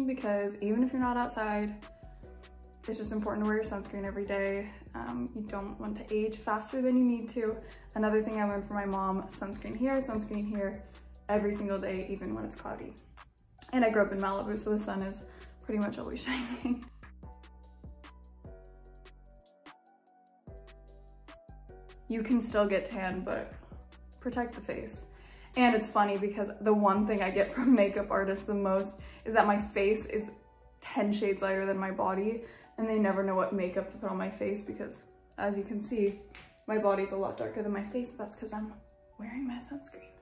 thing because even if you're not outside, it's just important to wear your sunscreen every day. Um, you don't want to age faster than you need to. Another thing I learned from my mom, sunscreen here, sunscreen here, every single day, even when it's cloudy. And I grew up in Malibu, so the sun is pretty much always shining. you can still get tan, but protect the face. And it's funny because the one thing I get from makeup artists the most is that my face is 10 shades lighter than my body and they never know what makeup to put on my face because as you can see, my body's a lot darker than my face, but that's because I'm wearing my sunscreen.